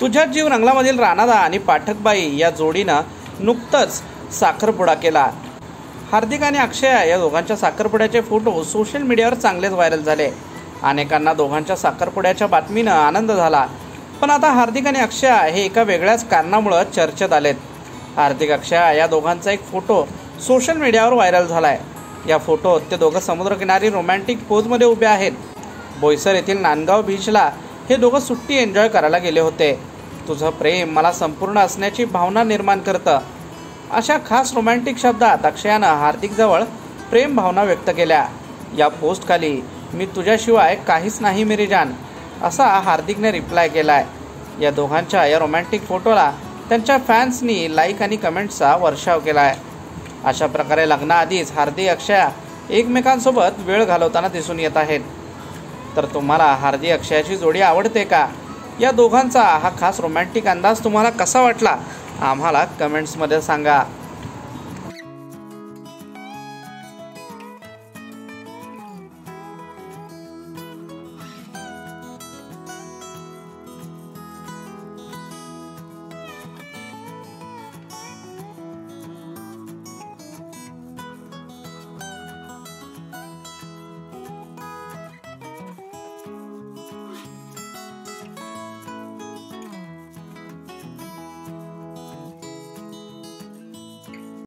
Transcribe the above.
तुझ्यात जीव रंगलामधील राणादा आणि पाठकबाई या जोडीनं नुकतंच साखरपुडा केला. हार्दिक आणि अक्षया या दोघांच्या साखरपुड्याचे फोटो सोशल मीडियावर चांगलेच व्हायरल झाले. अनेकांना दोघांच्या साखरपुड्याच्या बातमीनं आनंद झाला. पण आता हार्दिक आणि अक्षया हे एका वेगळ्याच कारणामुळं चर्चेत आलेत. हार्दिक अक्षया या दोघांचा एक फोटो सोशल मीडियावर व्हायरल झाला आहे या फोटोत ते दोघं समुद्रकिनारी रोमॅन्टिक पोजमध्ये उभे आहेत. बोईसर येथील नांदगाव बीचला हे दोघं सुट्टी एन्जॉय करायला गेले होते. तुझं प्रेम मला संपूर्ण असण्याची भावना निर्माण करतं. अशा खास रोमॅन्टिक शब्दात अक्षयानं हार्दिकजवळ प्रेम भावना व्यक्त केल्या. या पोस्टखाली मी तुझ्याशिवाय काहीच नाही मेरी जान असा हार्दिकने रिप्लाय केलाय. या दोघांच्या या रोमॅन्टिक फोटोला त्यांच्या फॅन्सनी लाईक आणि कमेंट्सचा वर्षाव केला आहे अशा प्रकारे लग्नाआधीच हार्दिक अक्षया एकमेकांसोबत वेळ घालवताना दिसून येत आहेत. तर तुम्हाला हार्दी अक्षयाची जोडी आवडते का? या दोघांचा हा खास रोमॅन्टिक अंदाज तुम्हाला कसा वाटला? आम्हाला कमेंट्समध्ये सांगा.